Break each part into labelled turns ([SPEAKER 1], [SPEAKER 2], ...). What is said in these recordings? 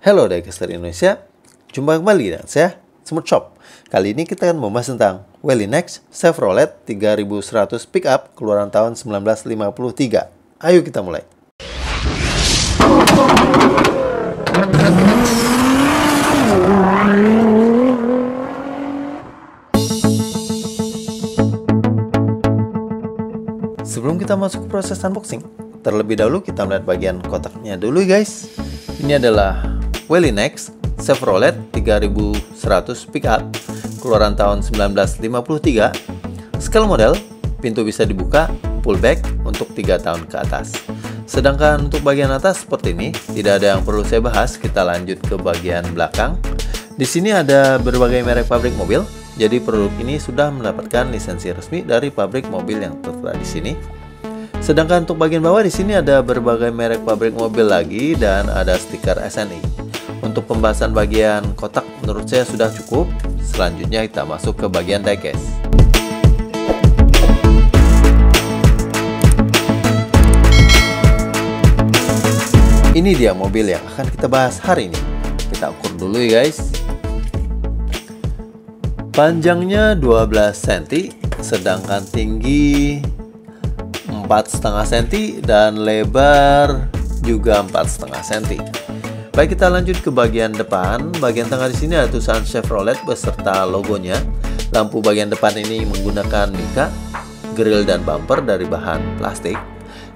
[SPEAKER 1] Halo Diecaster Indonesia, jumpa kembali dengan saya, Smooth Shop. Kali ini kita akan membahas tentang Welly Next Chevrolet 3100 pickup keluaran tahun 1953. Ayo kita mulai. Sebelum kita masuk ke proses unboxing, terlebih dahulu kita melihat bagian kotaknya dulu guys. Ini adalah Welly Next Chevrolet 3100 pickup keluaran tahun 1953. Skala model, pintu bisa dibuka, pullback untuk 3 tahun ke atas. Sedangkan untuk bagian atas seperti ini, tidak ada yang perlu saya bahas, kita lanjut ke bagian belakang. Di sini ada berbagai merek pabrik mobil, jadi produk ini sudah mendapatkan lisensi resmi dari pabrik mobil yang tertera di sini. Sedangkan untuk bagian bawah di sini ada berbagai merek pabrik mobil lagi dan ada stiker SNI. Untuk pembahasan bagian kotak menurut saya sudah cukup. Selanjutnya kita masuk ke bagian diecast. Ini dia mobil yang akan kita bahas hari ini. Kita ukur dulu ya guys. Panjangnya 12 cm, sedangkan tinggi 4,5 cm dan lebar juga 4,5 cm. Baik kita lanjut ke bagian depan. Bagian tengah di sini ada tulisan Chevrolet beserta logonya. Lampu bagian depan ini menggunakan mika, grill dan bumper dari bahan plastik.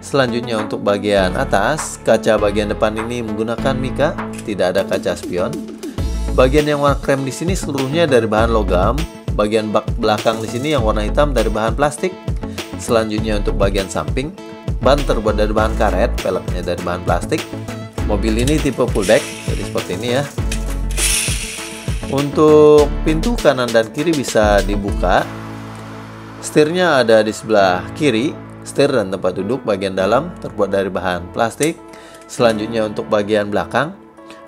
[SPEAKER 1] Selanjutnya untuk bagian atas, kaca bagian depan ini menggunakan mika, tidak ada kaca spion. Bagian yang warna krem di sini seluruhnya dari bahan logam. Bagian bak belakang di sini yang warna hitam dari bahan plastik. Selanjutnya untuk bagian samping, ban terbuat dari bahan karet, peleknya dari bahan plastik. Mobil ini tipe pullback, jadi seperti ini ya. Untuk pintu kanan dan kiri bisa dibuka. Setirnya ada di sebelah kiri. Setir dan tempat duduk bagian dalam terbuat dari bahan plastik. Selanjutnya untuk bagian belakang,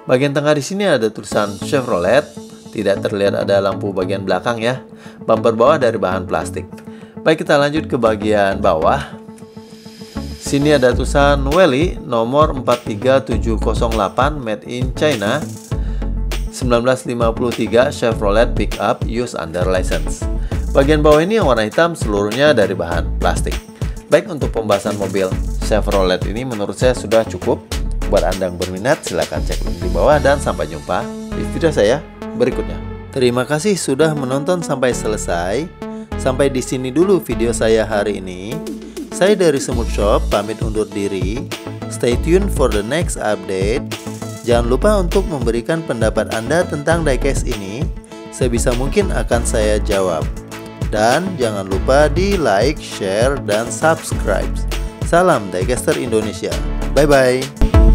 [SPEAKER 1] Bagian tengah di sini ada tulisan Chevrolet, tidak terlihat ada lampu bagian belakang ya. Bumper bawah dari bahan plastik. Baik kita lanjut ke bagian bawah. Sini ada tulisan Welly nomor 43708 made in China 1953 Chevrolet pickup use under license. Bagian bawah ini yang warna hitam seluruhnya dari bahan plastik. Baik untuk pembahasan mobil Chevrolet ini menurut saya sudah cukup. Buat Anda yang berminat, silahkan cek link di bawah dan sampai jumpa di video saya berikutnya. Terima kasih sudah menonton sampai selesai. Sampai di sini dulu video saya hari ini. Saya dari Semut Shop pamit undur diri. Stay tune for the next update. Jangan lupa untuk memberikan pendapat Anda tentang diecast ini. Sebisa mungkin akan saya jawab. Dan jangan lupa di like, share, dan subscribe. Salam Diecaster Indonesia. Bye-bye.